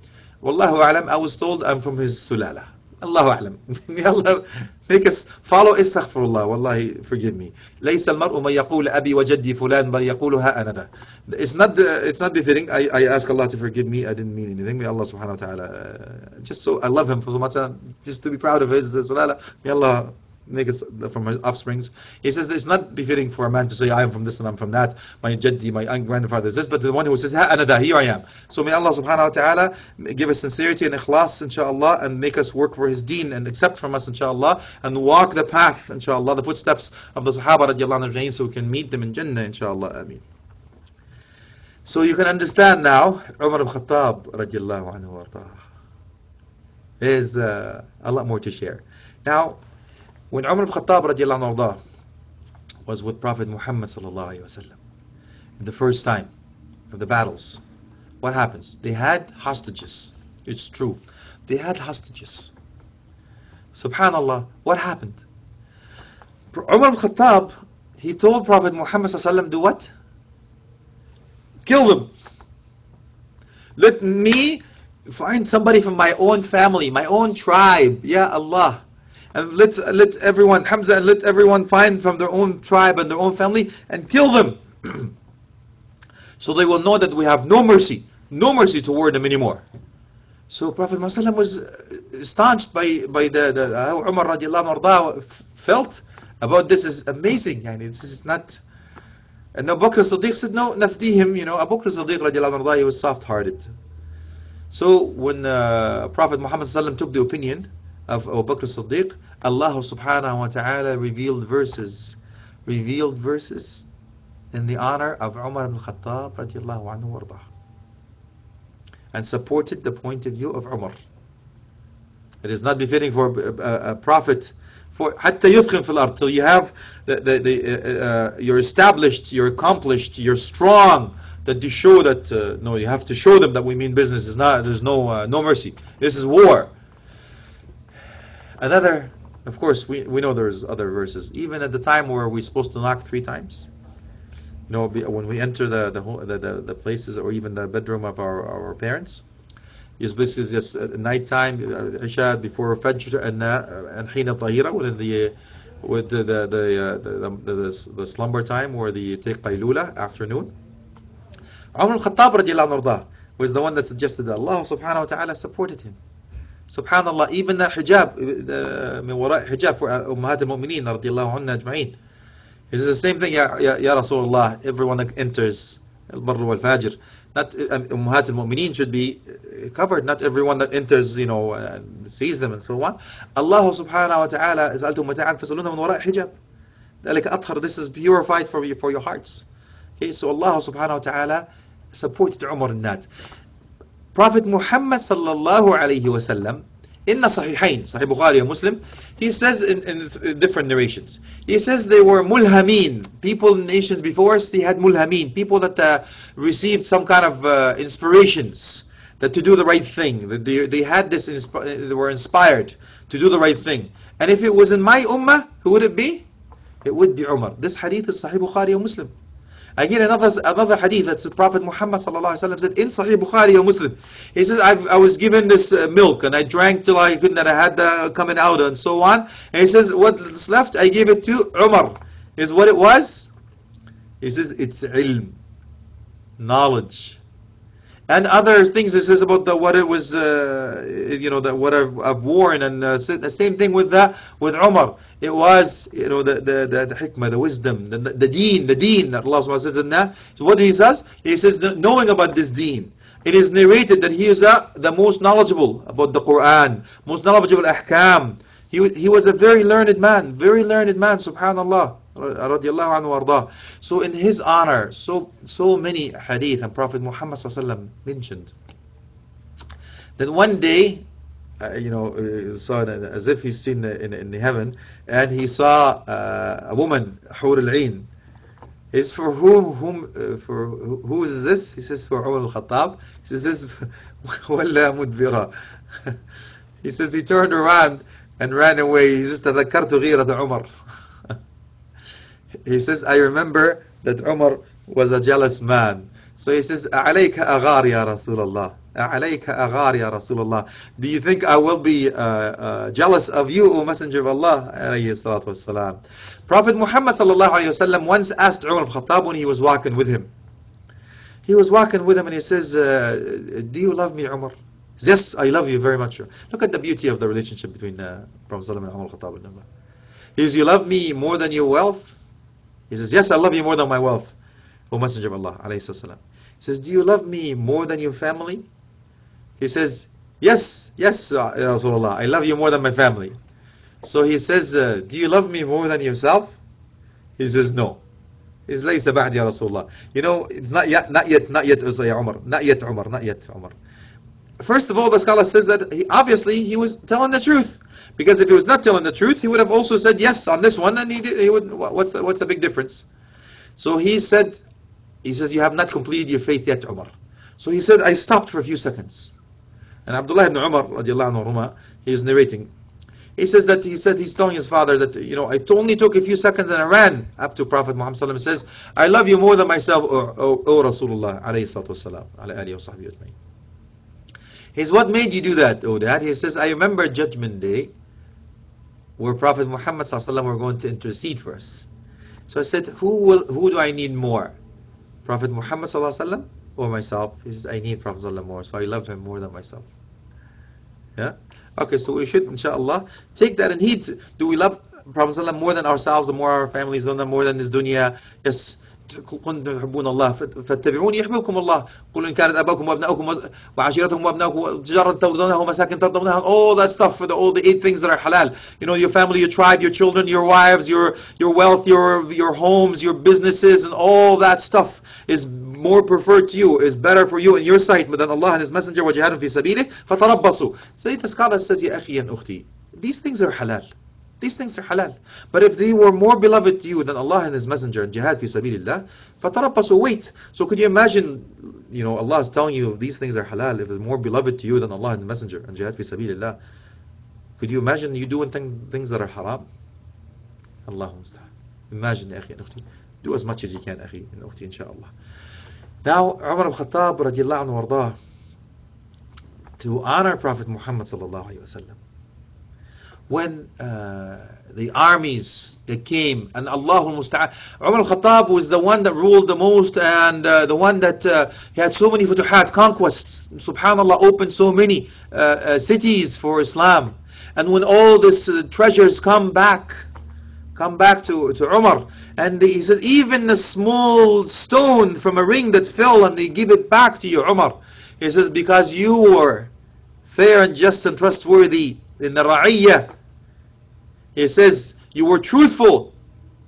Wallahu a'lam, I was told I'm from his sulala. الله أعلم يلا make us follow استغفر الله والله forgive me ليس المرء من يقول أبي وجدي فلان بل يقولها أنا ذا it's not it's not befitting I, I ask Allah to forgive me I didn't mean anything may Allah subhanahu wa ta'ala uh, just so I love him for so much just to be proud of his sulala may Allah make us from his offsprings. He says it's not befitting for a man to say, I am from this and I'm from that. My jaddi, my grandfather is this, but the one who says, anada, here I am. So may Allah subhanahu wa ta'ala give us sincerity and ikhlas, inshallah, and make us work for his deen and accept from us, inshallah, and walk the path, inshallah, the footsteps of the Sahaba radiallahu anhu, so we can meet them in Jannah, inshallah. Ameen. So you can understand now, Umar ibn Khattab radiallahu anhu is uh, a lot more to share. Now, when Umar ibn Khattab radiallahu anhu was with Prophet Muhammad sallallahu alaihi wasallam in the first time of the battles, what happens? They had hostages. It's true. They had hostages. Subhanallah, what happened? Umar ibn Khattab, he told Prophet Muhammad sallallahu alaihi wasallam, do what? Kill them. Let me find somebody from my own family, my own tribe. Ya Allah and let let everyone Hamza and let everyone find from their own tribe and their own family and kill them. so they will know that we have no mercy, no mercy toward them anymore. So Prophet Muhammad was staunched by by the, the how Umar radiallahu anhu felt about this is amazing. Yani this is not. And Abu Bakr Siddiq said, no, nafdihim, you know, Abu Bakr Siddiq radiallahu anhu, he was soft-hearted. So when uh, Prophet Muhammad took the opinion of Abu Bakr Siddiq, Allah subhanahu wa ta'ala revealed verses, revealed verses in the honor of Umar ibn Khattab radiallahu anhu wardah, and supported the point of view of Umar. It is not befitting for a, a, prophet for حتى يثخن في الأرض till you have the, the, the uh, uh, you're established, you're accomplished, you're strong. That you show that uh, no, you have to show them that we mean business. Is not there's no uh, no mercy. This is war. Another, of course, we, we know there's other verses. Even at the time where we're supposed to knock three times, you know, when we enter the the, the, the, the places or even the bedroom of our, our parents, it's basically just at nighttime, uh, Isha before Fajr and uh, and Hina Tahira, when the with the the the, uh, the, the, the, the slumber time or the take qaylula afternoon. Umar al-Khattab was the one that suggested that Allah subhanahu wa ta'ala supported him. Subhanallah, even the hijab, من وراء hijab for أمهات المؤمنين رضي الله عنها أجمعين. He says the same thing, Ya, ya, ya Rasulullah, everyone that enters al-barr wal-fajr, not um, Ummahat al-Mu'mineen should be uh, covered, not everyone that enters, you know, uh, sees them and so on. Allah subhanahu wa ta'ala, سألتم متاعا فسألونا من وراء حجاب. ذلك أطهر, this is purified for, you, for your hearts. Okay, so Allah subhanahu wa ta'ala supported Umar in that. Prophet Muhammad sallallahu alayhi wa sallam, in the Sahihain, Sahih Bukhari and Muslim, he says in, in different narrations, he says they were mulhameen, people nations before us, they had mulhameen, people that uh, received some kind of uh, inspirations that to do the right thing, that they, they had this, they were inspired to do the right thing. And if it was in my ummah, who would it be? It would be Umar. This hadith is Sahih Bukhari and Muslim. Again, another another hadith that the Prophet Muhammad said in Sahih Bukhari or Muslim. He says, I was given this uh, milk and I drank till I couldn't, and I had the coming out and so on. And he says, what's left, I gave it to Umar. Is what it was? He says, it's ilm, knowledge. And other things it says about the what it was, uh, you know, that what I've, I've worn, and uh, the same thing with the with Umar. It was, you know, the the, the, the hikmah, the wisdom, the, the deen, the deen that Allah subhanahu says in that. So what he says? He says, knowing about this deen. It is narrated that he is uh, the most knowledgeable about the Quran, most knowledgeable ahkam. He, he was a very learned man, very learned man, subhanallah So in his honor, so so many hadith and Prophet Muhammad mentioned. Then one day, uh, you know, uh, saw it as if he's seen in, in, in heaven, and he saw uh, a woman, Hur al-Ain. Is for whom, whom, uh, for who is this? He says for Umar al-Khattab. He says this, وَلَّا مُدْبِرًا He says he turned around and ran away. He says, تذكرت غيرة عمر he says, I remember that Umar was a jealous man. So he says, أَعَلَيْكَ أَغَارِ يَا رَسُولَ اللَّهِ أَعَلَيْكَ أَغَارِ يَا رَسُولَ اللَّهِ Do you think I will be uh, uh, jealous of you, O Messenger of Allah? عليه الصلاة والسلام. Prophet Muhammad sallallahu alayhi wasallam once asked Umar al-Khattab when he was walking with him. He was walking with him and he says, uh, Do you love me, Umar? Yes, I love you very much. Look at the beauty of the relationship between uh, Prophet and Umar al-Khattab. He says, You love me more than your wealth? He says, Yes, I love you more than my wealth. O Messenger of Allah. He says, Do you love me more than your family? He says, Yes, yes, uh, Rasulullah, I love you more than my family. So he says, uh, Do you love me more than yourself? He says, No. He says, ليس بعد يا رسول الله. You know, it's not yet, not yet, not yet, يا Umar. Not yet, Umar, not yet, Umar. First of all, the scholar says that he, obviously he was telling the truth. Because if he was not telling the truth, he would have also said yes on this one, and he, did, he would. What's the, what's the big difference? So he said, he says, you have not completed your faith yet, Umar. So he said, I stopped for a few seconds. And Abdullah ibn Umar, anhu, he is narrating. He says that he said he's telling his father that you know it only took a few seconds and I ran up to Prophet Muhammad sallallahu says I love you more than myself O, o, o Rasulullah alayhi salatu wasalam alayhi wa He says what made you do that O dad he says I remember judgment day where Prophet Muhammad sallallahu were going to intercede for us. So I said, who will, who do I need more? Prophet Muhammad sallallahu or myself? He says, I need Prophet more, so I love him more than myself. Yeah? Okay, so we should, inshallah, take that and heed. Do we love Prophet more than ourselves, or more our families, more than this dunya? Yes. كنتم تحبون الله فاتبعوني يحببكم الله قل إن كانت أباكم وأبناؤكم وعشيرتكم وأبناؤكم تجارة ترضونها ومساكن ترضونها all that stuff the, all the eight things that are halal you know your family your tribe your children your wives your your wealth your your homes your businesses and all that stuff is more preferred to you is better for you in your sight than Allah and His Messenger وجهاد في سبيله فتربصوا Sayyid Scholar says يا أخي and أختي these things are halal These things are halal. But if they were more beloved to you than Allah and His Messenger and jihad fi sabilillah, فَتَرَبَّصُوا wait. So could you imagine, you know, Allah is telling you if these things are halal, if it's more beloved to you than Allah and the Messenger and jihad fi sabilillah, could you imagine you doing thing, things that are haram? Allah Imagine, ya akhi and Do as much as you can, akhi and ukhti, inshallah. Now, Umar ibn Khattab, radiallahu anhu wardah, to honor Prophet Muhammad sallallahu alayhi wa sallam, when uh, the armies that came and Allah Umar al-Khattab was the one that ruled the most and uh, the one that uh, he had so many futuhat conquests. Subhanallah opened so many uh, uh, cities for Islam. And when all these uh, treasures come back come back to, to Umar And he says, even the small stone from a ring that fell and they give it back to you, Umar. He says, because you were fair and just and trustworthy in the ra'iyah. He says, you were truthful.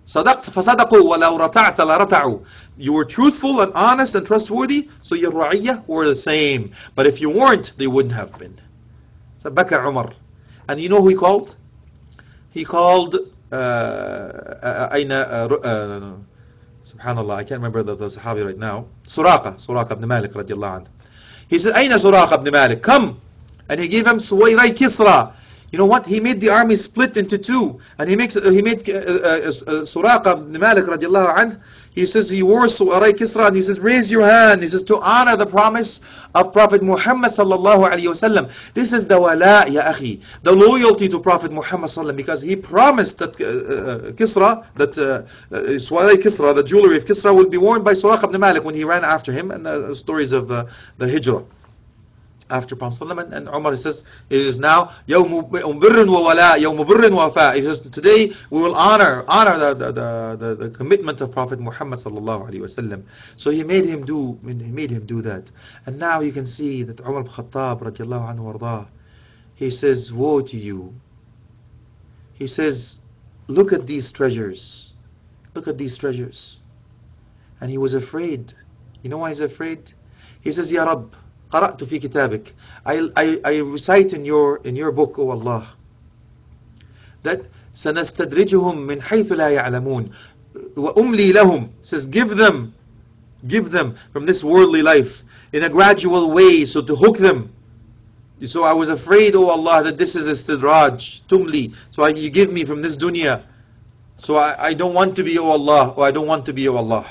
صدقت فصدقوا ولو رتعت لرتعوا. You were truthful and honest and trustworthy, so your ra'iyah were the same. But if you weren't, they wouldn't have been. So Bakr Umar. And you know who he called? He called uh, أين uh, uh, Subhanallah, I can't remember the, the Sahabi right now. Suraqa, Suraqa ibn Malik radiallahu anhu. He said, أين Suraqa ibn Malik? Come. and he gave him Suwayrai Kisra. You know what? He made the army split into two. And he makes he made uh, uh, uh, Suraqa ibn Malik radiallahu anhu he says he wore Su'aray Kisra and he says raise your hand. He says to honor the promise of Prophet Muhammad sallallahu alayhi wasallam. This is the wala ya akhi, the loyalty to Prophet Muhammad sallallahu because he promised that uh, uh, Kisra, that uh, uh, Kisra, the jewelry of Kisra would be worn by Suraq ibn Malik when he ran after him and the stories of uh, the Hijrah after Prophet ﷺ, and Umar says it is now يوم بر وولاء يوم بر ووفاء. He says today we will honor honor the, the, the, the, the commitment of Prophet Muhammad sallallahu alaihi wasallam. So he made him do he made him do that, and now you can see that Umar ibn Khattab radiallahu anhu wardah, he says woe to you. He says look at these treasures, look at these treasures, and he was afraid. You know why he's afraid? He says Ya Rabb. قرأت في كتابك I, I, I recite in your, in your book, O Allah, that سنستدرجهم من حيث لا يعلمون وأملي لهم says give them give them from this worldly life in a gradual way so to hook them so I was afraid O Allah that this is istidraj tumli so I, you give me from this dunya so I, I don't want to be O Allah or I don't want to be O Allah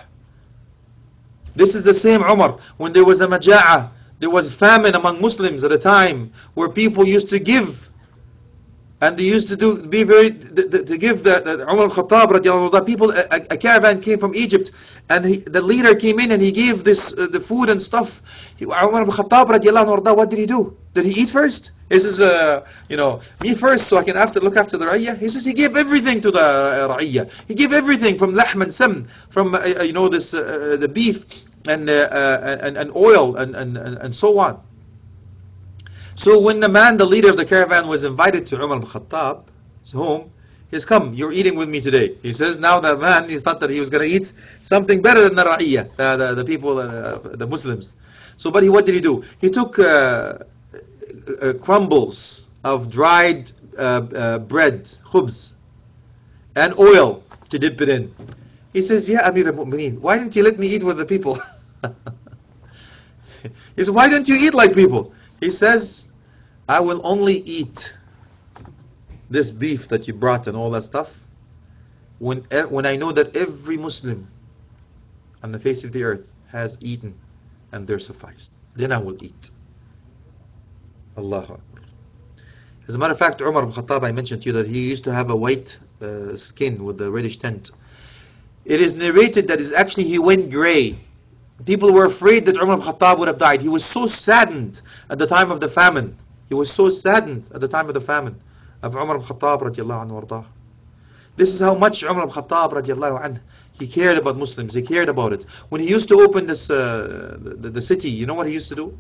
this is the same Umar when there was a maja'ah there was famine among Muslims at a time where people used to give. And they used to do be very to, to give the, the Umar al-Khattab radiallahu people a, a, caravan came from Egypt and he, the leader came in and he gave this uh, the food and stuff. He, Umar al-Khattab what did he do? Did he eat first? He says uh, you know me first so I can after look after the ra'iyah. He says he gave everything to the uh, he gave everything from lahm and from uh, uh you know this uh, the beef and, uh, and, and oil and, and, and so on. So when the man, the leader of the caravan, was invited to Umar al-Khattab, his home, he says, come, you're eating with me today. He says, now the man, he thought that he was going to eat something better than the ra'iyah, the, the, the people, uh, the Muslims. So, but he, what did he do? He took uh, uh, crumbles of dried uh, uh, bread, khubz, and oil to dip it in. He says, Yeah, Amir al-Mu'mineen, why didn't you let me eat with the people? he says, Why don't you eat like people? He says, I will only eat this beef that you brought and all that stuff when, when I know that every Muslim on the face of the earth has eaten and they're sufficed. Then I will eat. Allahu Akbar. As a matter of fact, Umar ibn Khattab, I mentioned to you that he used to have a white uh, skin with a reddish tint. It is narrated that is actually he went gray. People were afraid that Umar ibn Khattab would have died. He was so saddened at the time of the famine. He was so saddened at the time of the famine of Umar ibn Khattab This is how much Umar ibn Khattab he cared about Muslims. He cared about it. When he used to open this uh, the, the city, you know what he used to do?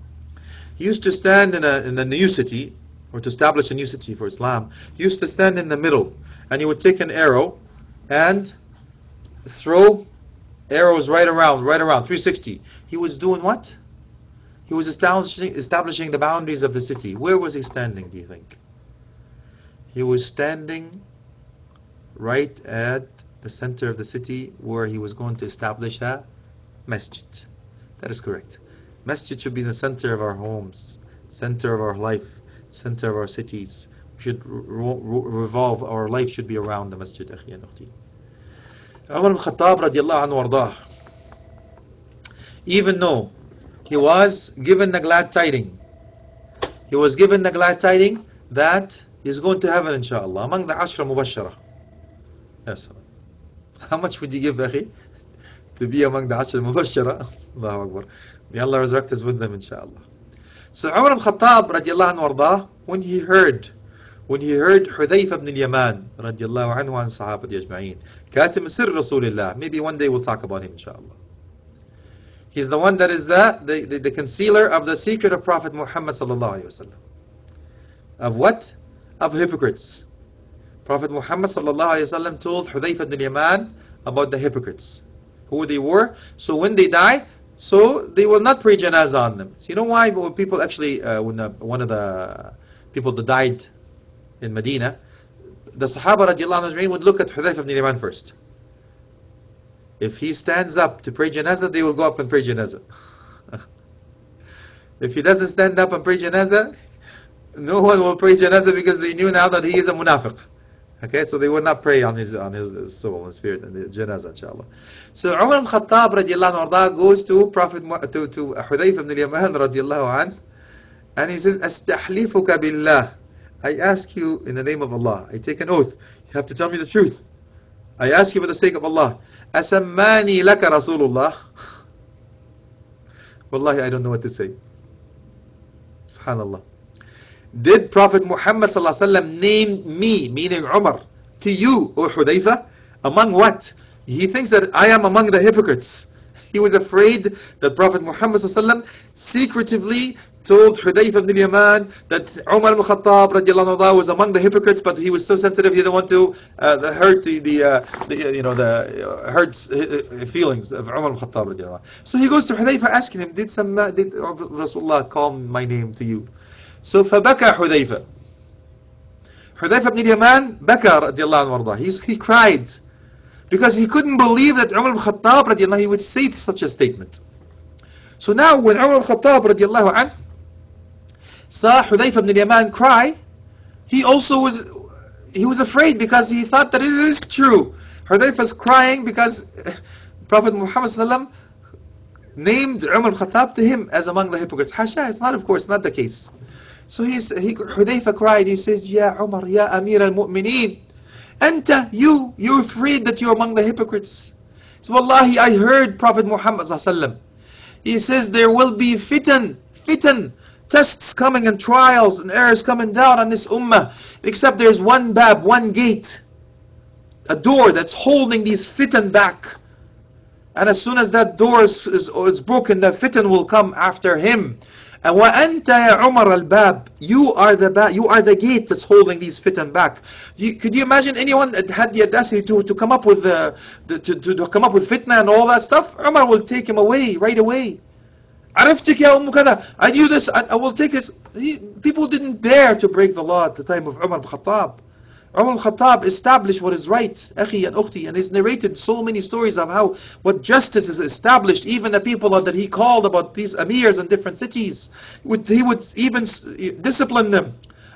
He used to stand in a, in a new city, or to establish a new city for Islam. He used to stand in the middle, and he would take an arrow and throw arrows right around, right around, 360. He was doing what? He was establishing, establishing the boundaries of the city. Where was he standing, do you think? He was standing right at the center of the city where he was going to establish a masjid. That is correct. Masjid should be the center of our homes, center of our life, center of our cities. Should re- revolve, our life should be around the masjid, Umar ibn Khattab radiallahu anhu wardah, even though he was given the glad tiding, he was given the glad tiding that he's going to heaven inshallah, among the Ashra Mubashara. Yes. How much would you give, Akhi? To be among the Ashra Mubashara? Allahu Akbar. May Allah resurrect us with them inshallah. So Umar ibn Khattab radiallahu anhu wardah, when he heard when he heard Hudayfa ibn al-Yaman radiallahu anhu an sahabati Katim Sir Rasulullah. Maybe one day we'll talk about him, inshallah. He's the one that is the, the, the, the concealer of the secret of Prophet Muhammad sallallahu alaihi wasallam. Of what? Of hypocrites. Prophet Muhammad sallallahu alaihi wasallam told Hudayf bin Yaman about the hypocrites, who they were. So when they die, so they will not pray janazah on them. So you know why? When people actually, uh, when the, one of the people that died in Medina, the Sahaba radiallahu would look at Hudayfa ibn Yaman first. If he stands up to pray janazah, they will go up and pray janazah. if he doesn't stand up and pray janazah, no one will pray janazah because they knew now that he is a munafiq. Okay, so they would not pray on his on his soul and spirit and the janazah, inshallah. So Umar al-Khattab radiallahu anhu goes to Prophet to, to Hudayfa ibn Yaman radiallahu anhu and he says. I ask you in the name of Allah. I take an oath. You have to tell me the truth. I ask you for the sake of Allah. Asammani laka Rasulullah. Wallahi, I don't know what to say. Subhanallah. Did Prophet Muhammad name me, meaning Umar, to you, O Hudayfa? Among what? He thinks that I am among the hypocrites. He was afraid that Prophet Muhammad secretively told Hudayfa ibn Yaman that Umar ibn Khattab radiallahu was among the hypocrites, but he was so sensitive he didn't want to uh, hurt the, the, uh, the, you know the uh, hurts feelings of Umar ibn Khattab radiallahu So he goes to Hudayfa asking him, did some did Rasulullah call my name to you? So فبكى حذيفة Hudayfa ibn Yaman بكى radiallahu anhu he, he cried because he couldn't believe that Umar ibn Khattab radiallahu he would say such a statement. So now when Umar ibn Khattab radiallahu anhu saw Hudayfa ibn Yaman cry, he also was he was afraid because he thought that it is true. Hudayfa is crying because Prophet Muhammad named Umar al-Khattab to him as among the hypocrites. Hasha, it's not of course not the case. So he's, he, Hudayfa cried, he says, Ya Umar, Ya Amir al-Mu'mineen, Anta, you, you're afraid that you're among the hypocrites. So Wallahi, I heard Prophet Muhammad He says there will be fitan, fitan, tests coming and trials and errors coming down on this ummah. Except there's one bab, one gate, a door that's holding these fitan back. And as soon as that door is, is, is broken, the fitan will come after him. And وأنت يا عمر الباب you are the ba- you are the gate that's holding these fitan back. You, could you imagine anyone that had the audacity to, to come up with the, the to, to, to come up with fitna and all that stuff? Umar will take him away right away. عرفتك يا أم كذا I knew this I, I will take it he, people didn't dare to break the law at the time of Umar al-Khattab Umar al-Khattab established what is right أخي and أختي and he's narrated so many stories of how what justice is established even the people that he called about these amirs in different cities he would, he would even discipline them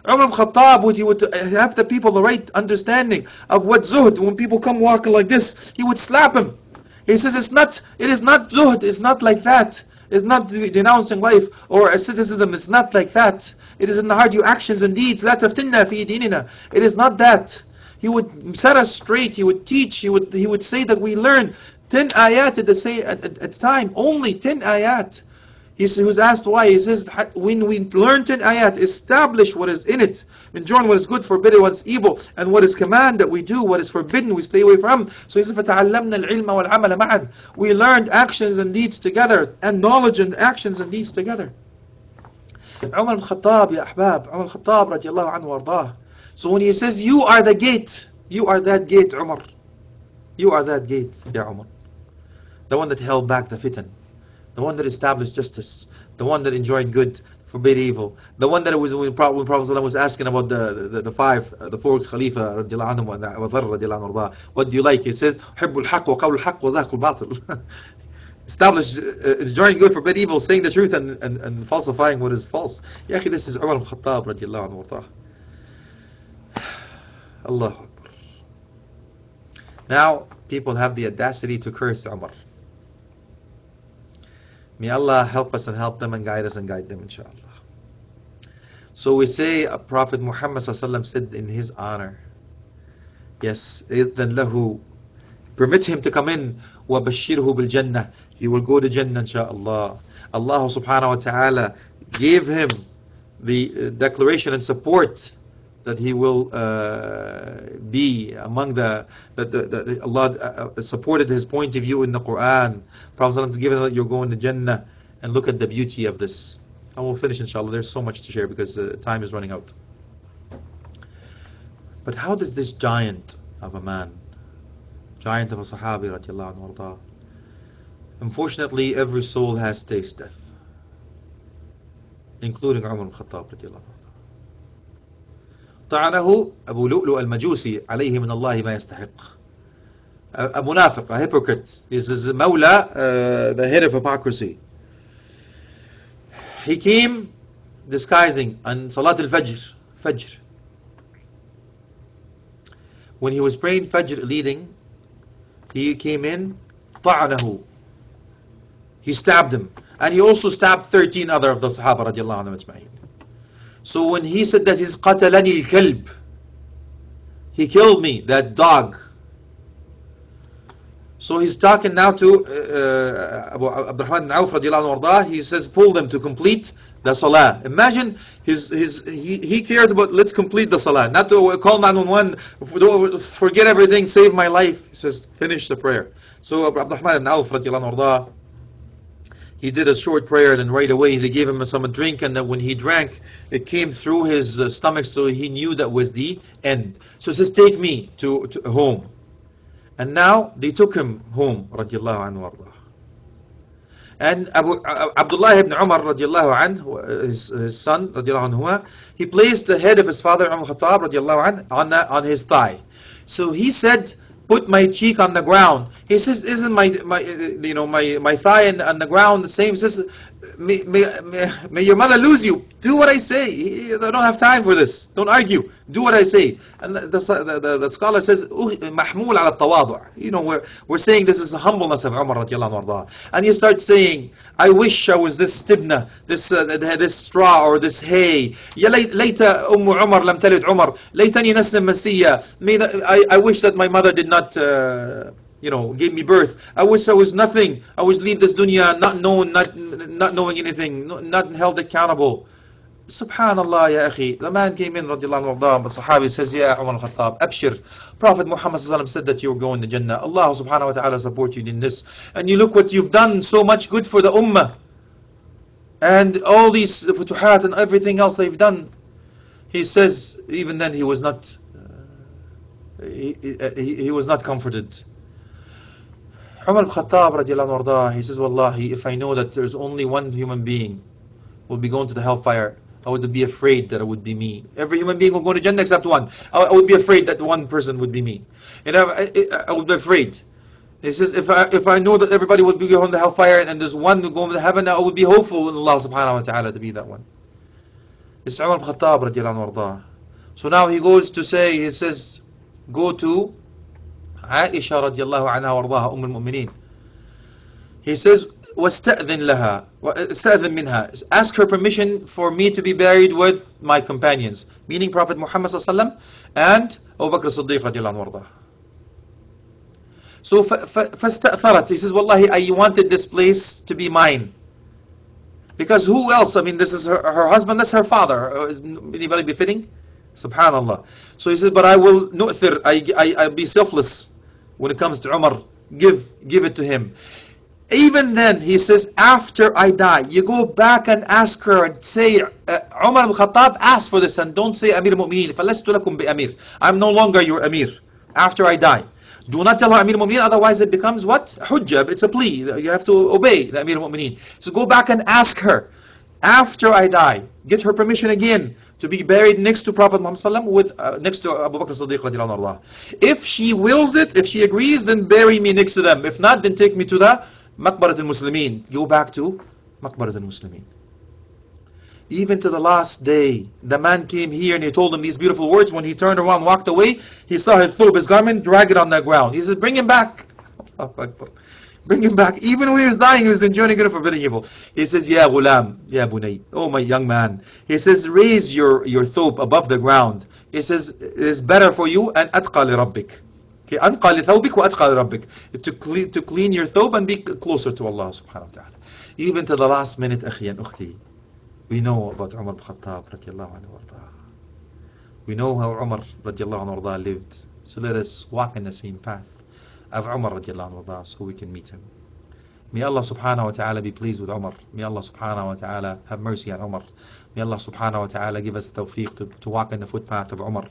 Umar al-Khattab would, he would have the people the right understanding of what zuhd when people come walking like this he would slap him he says it's not it is not zuhd it's not like that is not denouncing life or asceticism. It's not like that. It is in the heart, your actions and deeds. لا تفتنا في ديننا. It is not that. He would set us straight. He would teach. He would, he would say that we learn 10 ayat at the same at, at, at time. Only 10 ayat. He was asked why. He says, when we learn 10 ayat, establish what is in it. Enjoin what is good, forbidden what is evil, and what is command that we do, what is forbidden we stay away from. So he says, فَتَعَلَّمْنَا الْعِلْمَ وَالْعَمَلَ مَعًا We learned actions and deeds together, and knowledge and actions and deeds together. Umar al-Khattab, ya ahbab, Umar al-Khattab radiallahu anhu wardah. So when he says, you are the gate, you are that gate, Umar. You are that gate, ya Umar. The one that held back the fitan the one that established justice, the one that enjoined good, forbid evil, the one that was when Prophet, when was asking about the the, the five, uh, the four Khalifa uh, what do you like? He says, Establish, uh, enjoying good, forbid evil, saying the truth and, and, and falsifying what is false. Yaki, this is Umar al-Khattab radiallahu anhu. Allahu Akbar. Now, people have the audacity to curse Umar. May Allah help us and help them and guide us and guide them, inshallah. So we say uh, Prophet Muhammad said in his honor, yes, then lahu, permit him to come in, وَبَشِّرْهُ بِالْجَنَّةِ He will go to Jannah, inshallah. Allah subhanahu wa ta'ala gave him the uh, declaration and support that he will uh, be among the that the, the Allah uh, supported his point of view in the Quran. Prophet is given that you're going to Jannah, and look at the beauty of this. And we'll finish, inshallah. There's so much to share because uh, time is running out. But how does this giant of a man, giant of a Sahabi, unfortunately, every soul has tasted death, including Umar radiallahu anhu. طعنه أبو لؤلؤ المجوسي عليه من الله ما يستحق a, a munafiq, a hypocrite. This is Mawla, uh, the head of hypocrisy. He came disguising on Salat al-Fajr, Fajr. When he was praying Fajr leading, he came in, طعنه. He stabbed him. And he also stabbed 13 other of the Sahaba radiallahu anhu ajma'in. So when he said that qatalani al-kalb, he killed me, that dog. So he's talking now to uh, uh Abu Abdurrahman Auf He says, pull them to complete the salah. Imagine his, his, he, he cares about, let's complete the salah. Not to uh, call 911, forget everything, save my life. He says, finish the prayer. So Abdurrahman Auf radiallahu anhu he did a short prayer and then right away they gave him some drink and then when he drank it came through his uh, stomach so he knew that was the end. So he says take me to, to home. And now they took him home, radiallahu anhu. And Abu, uh, Abdullah ibn Umar radiallahu anhu, his, his son radiallahu anhu, he placed the head of his father Umar Khattab radiallahu anhu on, on his thigh. So he said, put my cheek on the ground. He says, isn't my, my you know, my, my thigh on, the ground the same? He says, may, may, may, may your mother lose you. Do what I say. I don't have time for this. Don't argue. Do what I say. And the, the, the, the scholar says, mahmul ala tawadu. You know, we're, we're saying this is the humbleness of Umar radiallahu anhu. And you start saying, I wish I was this stibna, this uh, this straw or this hay. يا ليت أم عمر لم تلد عمر. ليتني نسل مسيا. I, I wish that my mother did not uh, you know, gave me birth. I wish I was nothing. I wish leave this dunya not known, not not knowing anything, not held accountable. Subhanallah, ya akhi. The man came in, radiallahu anhu, but Sahabi says, Ya Umar al-Khattab, Abshir. Prophet Muhammad said that you were going to Jannah. Allah subhanahu wa ta'ala support you in this. And you look what you've done, so much good for the ummah. And all these futuhat and everything else they've done. He says, even then he was not, uh, he, he, he was not comforted. Umar al-Khattab radiallahu he says, Wallahi, if I know that there's only one human being will be going to the hellfire, I would be afraid that it would be me. Every human being will go to Jannah except one. I would be afraid that one person would be me. And I, I, I would be afraid. He says, if I, if I know that everybody would be going to hellfire and there's one going to heaven, I would be hopeful in Allah subhanahu wa ta'ala to be that one. It's Umar al-Khattab radiallahu anhu. So now he goes to say, he says, go to Aisha radiallahu anha warḍaha, Umm al-Mu'mineen. He says, واستأذن لها استأذن منها ask her permission for me to be buried with my companions meaning Prophet Muhammad sallam and Abu Bakr Siddiq radiallahu anhu warḍah. So فاستأثرت he says wallahi I wanted this place to be mine because who else I mean this is her, her husband that's her father is anybody befitting subhanallah so he says but I will nu'thir I, I, I'll be selfless when it comes to Umar give give it to him even then, he says, after I die, you go back and ask her and say, uh, Umar al-Khattab asked for this and don't say Amir al-Mu'mineen. فَلَسْتُ لَكُمْ بِأَمِير I'm no longer your Amir after I die. Do not tell her Amir al-Mu'mineen, otherwise it becomes what? Hujjah, it's a plea. You have to obey the Amir al-Mu'mineen. So go back and ask her, after I die, get her permission again to be buried next to Prophet Muhammad with uh, next to Abu Bakr Siddiq radiallahu If she wills it, if she agrees, then bury me next to them. If not, then take me to the Maqbarat al-Muslimin. Go back to Maqbarat al-Muslimin. Even to the last day, the man came here and he told him these beautiful words. When he turned around walked away, he saw his thawb, his garment, drag it on the ground. He said, bring him back. Bring him back. Even when he was dying, he was enjoying good and forbidding evil. He says, "Yeah, ghulam, yeah, bunay. Oh, my young man. He says, raise your, your thobe above the ground. He says, it is better for you and atqa li rabbik. Okay, anqa li thawbik wa atqa li rabbik. To clean, to clean your thobe and be closer to Allah subhanahu wa ta'ala. Even to the last minute, akhi and ukhti. We know about Umar ibn Khattab radiallahu anhu. We know how Umar radiallahu anhu lived. So let us walk in the same path of Umar radiallahu anhu so we can meet him. May Allah subhanahu wa ta'ala be pleased with Umar. May Allah subhanahu wa ta'ala have mercy on Umar. May Allah subhanahu wa ta'ala give us tawfiq to, to walk in the footpath of Umar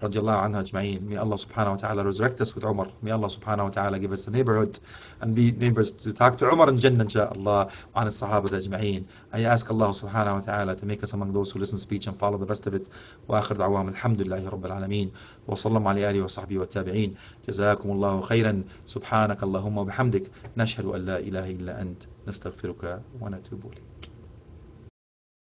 radiallahu anhu ajma'een. May Allah subhanahu wa ta'ala resurrect us with Umar. May Allah subhanahu wa ta'ala give us the neighborhood and be neighbors to talk to Umar in Jannah inshaAllah an sahaba ajma'een. I ask Allah subhanahu wa ta'ala to make us among those who listen speech and follow the best of it. Da'wam alhamdulillahi rabbil alameen. Wa sallam ala alihi wa sahbihi wa tabi'een. جزاكم الله خيرا سبحانك اللهم وبحمدك نشهد أن لا إله إلا أنت نستغفرك ونتوب إليك